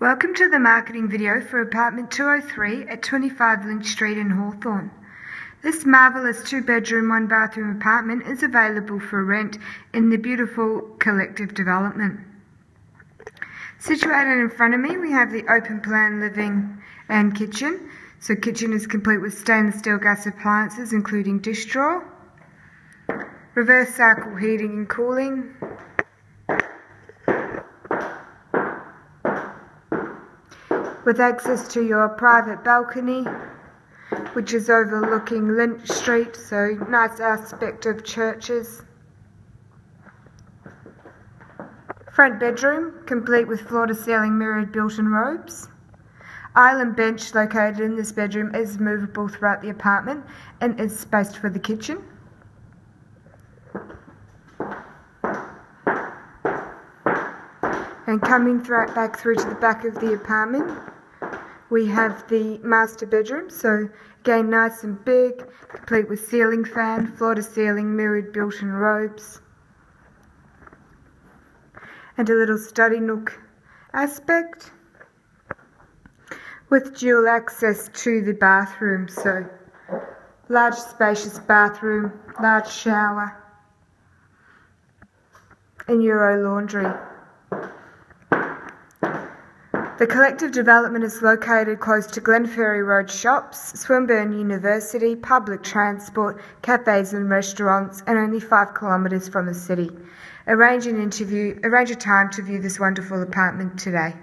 Welcome to the marketing video for apartment 203 at 25 Lynch Street in Hawthorn. This marvellous two bedroom, one bathroom apartment is available for rent in the beautiful collective development. Situated in front of me, we have the open plan living and kitchen. So, kitchen is complete with stainless steel gas appliances, including dish drawer, reverse cycle heating and cooling, with access to your private balcony, which is overlooking Lynch Street, so nice aspect of churches. Front bedroom, complete with floor to ceiling mirrored built in robes. Island bench located in this bedroom is movable throughout the apartment and is spaced for the kitchen. And coming back through to the back of the apartment, we have the master bedroom. So again, nice and big, complete with ceiling fan, floor to ceiling, mirrored built-in robes. And a little study nook aspect with dual access to the bathroom. So large spacious bathroom, large shower and Euro laundry. The collective development is located close to Glenferrie Road shops, Swinburne University, public transport, cafes and restaurants, and only five kilometres from the city. Arrange an interview, arrange a time to view this wonderful apartment today.